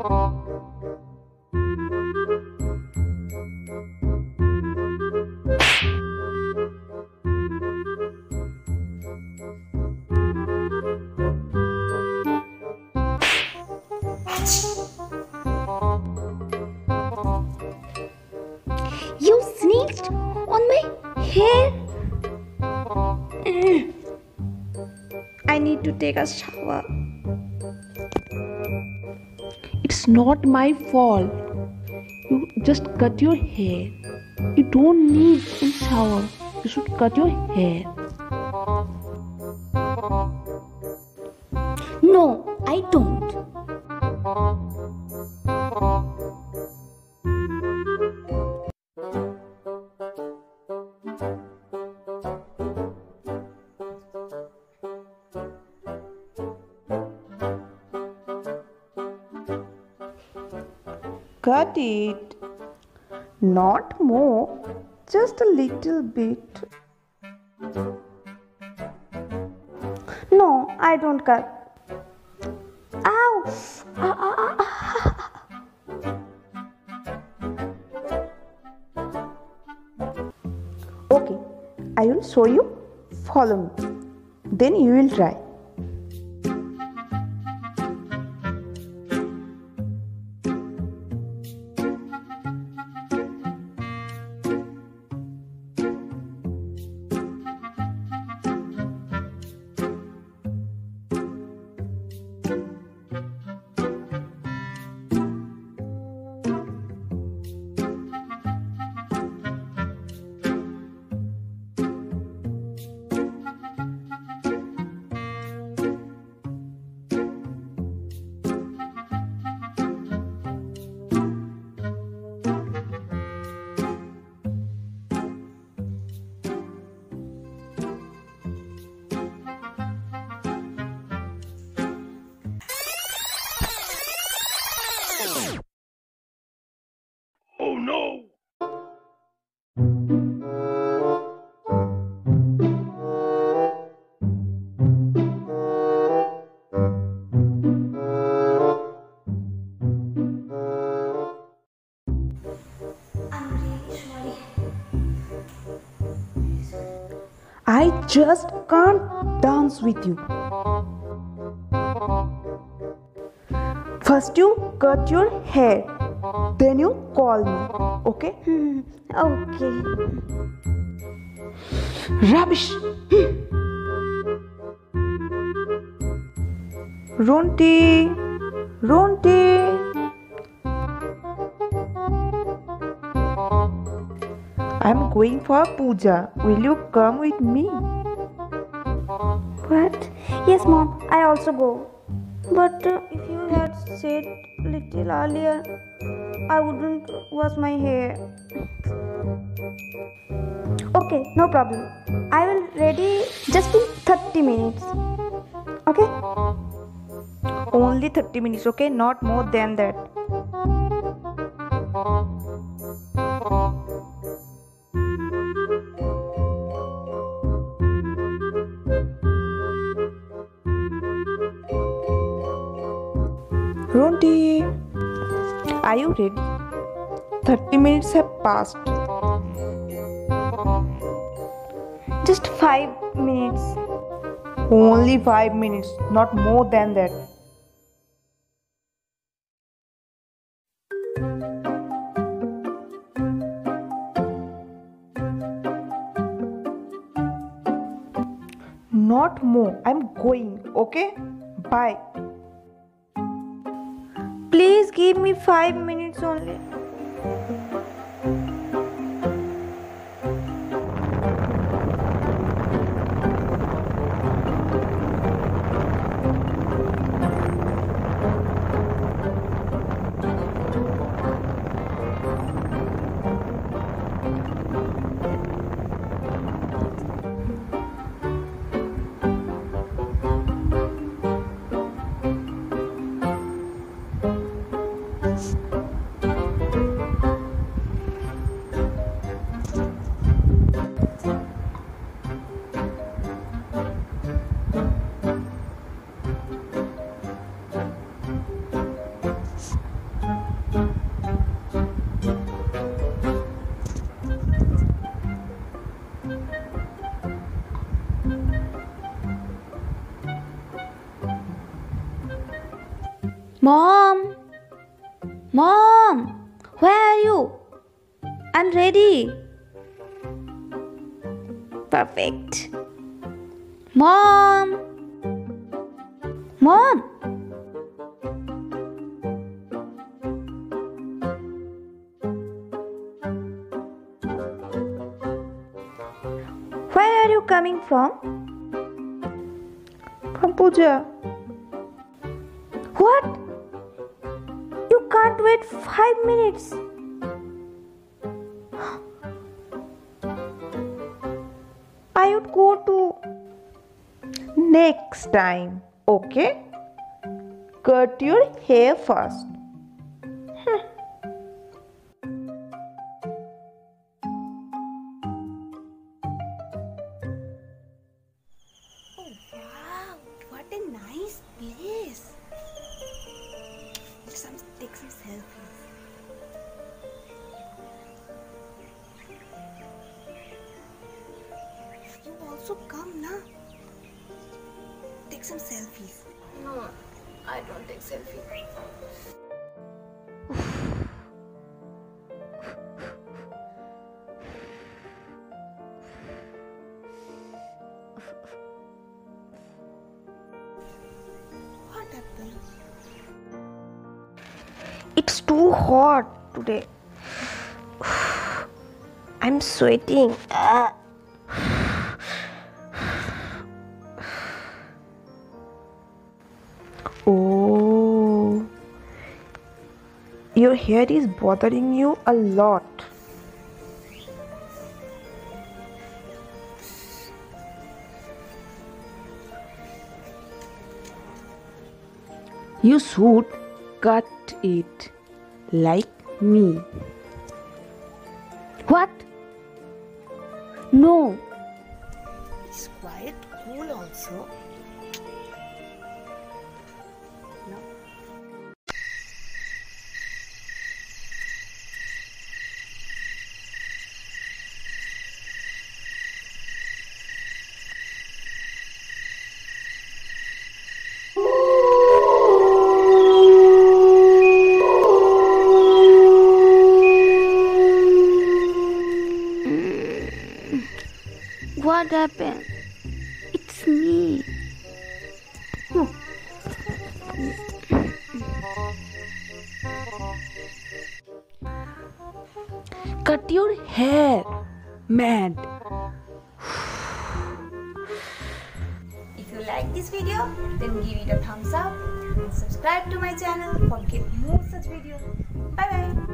You sneaked on my hair? I need to take a shower. Not my fault. You just cut your hair. You don't need a shower. You should cut your hair. No, I don't. Cut it. Not more, just a little bit. No, I don't cut. Ow! Ah, ah, ah, ah. Okay, I will show you. Follow me. Then you will try. Just can't dance with you. First, you cut your hair, then you call me. Okay? Okay. Rubbish! Runti! Runti! I'm going for puja. Will you come with me? What? Yes, mom. I also go. But uh, if you had said little earlier, I wouldn't wash my hair. Okay, no problem. I will ready just in 30 minutes. Okay? Only 30 minutes, okay? Not more than that. Runti, are you ready? 30 minutes have passed. Just 5 minutes. Only 5 minutes, not more than that. Not more. I'm going, okay? Bye. Please give me 5 minutes only. Mom! Mom! Where are you? I'm ready. Perfect. Mom! Mom! Are you coming from? From Pooja. What? You can't wait five minutes. I would go to. Next time, okay? Cut your hair first. Take some selfies. No, I don't take selfies. What happened? It's too hot today. I'm sweating. Ah. Oh, your hair is bothering you a lot. You should cut it like me. What? No. It's quite cool also. What happened? It's me. Oh. Cut your hair, mad. If you like this video, then give it a thumbs up and subscribe to my channel for get more such videos. Bye bye.